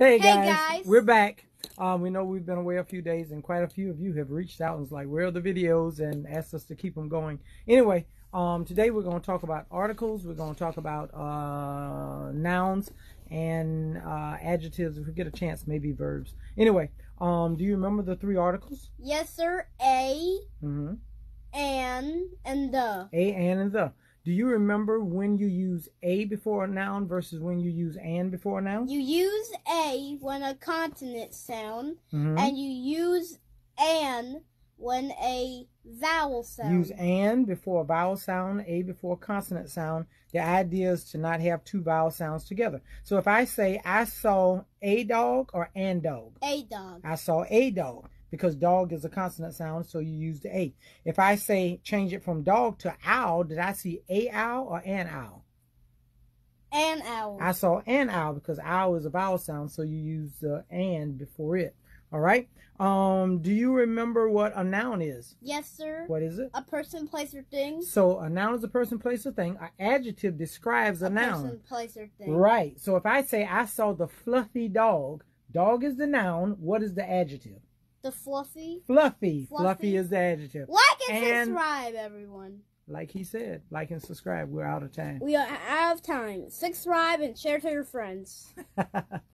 Hey Hey, guys, guys. we're back. Um, we know we've been away a few days, and quite a few of you have reached out and was like, "Where are the videos?" and asked us to keep them going. Anyway, um, today we're going to talk about articles. We're going to talk about uh, nouns and uh, adjectives. If we get a chance, maybe verbs. Anyway, um, do you remember the three articles? Yes, sir. A, Mm-hmm. and, and the. A, and, and the. Do you remember when you use a before a noun versus when you use and before a noun? You use A when a consonant sound, Mhm. and you use an when a vowel sound. Use and before a vowel sound, a before a consonant sound. The idea is to not have two vowel sounds together. So if I say I saw a dog or an dog, a dog. I saw a dog because dog is a consonant sound, so you use the a. If I say change it from dog to owl, did I see a owl or an owl? An owl. I saw an owl because owl is a vowel sound, so you use the and before it. All right. Um, do you remember what a noun is? yes, sir. What is it? A person, place, or thing. So a noun is a person, place, or thing. An adjective describes a, noun. person, place, or thing. Right. So if I say I saw the fluffy dog, dog is the noun. What is the adjective? The fluffy. Fluffy. Fluffy, Fluffy. is the adjective. Like and, And- subscribe, everyone. Like he said, like and subscribe. We're out of time. We are out of time. Subscribe and share to your friends.